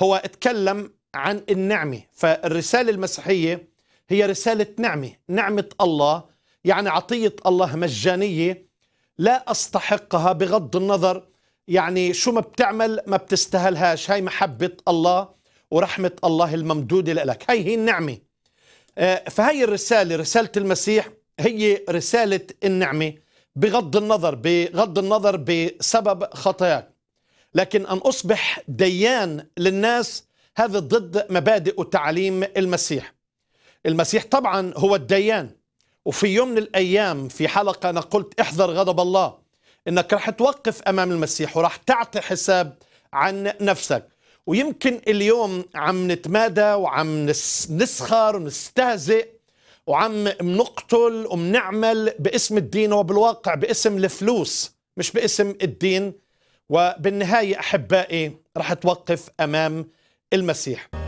هو اتكلم عن النعمة. فالرسالة المسيحية هي رسالة نعمة نعمة الله يعني عطية الله مجانية لا أستحقها بغض النظر. يعني شو ما بتعمل ما بتستاهلهاش. هاي محبة الله ورحمة الله الممدودة لك. هاي هي النعمة. آه، فهي الرسالة رسالة المسيح هي رسالة النعمة بغض النظر بغض النظر بسبب خطاياك. لكن أن أصبح ديان للناس هذا ضد مبادئ وتعليم المسيح. المسيح طبعا هو الديان. وفي يوم من الأيام في حلقة أنا قلت احذر غضب الله إنك رح توقف أمام المسيح ورح تعطي حساب عن نفسك. ويمكن اليوم عم نتمادى وعم نسخر ونستهزئ وعم منقتل ومنعمل باسم الدين وبالواقع باسم الفلوس مش باسم الدين. وبالنهاية أحبائي رح توقف أمام المسيح.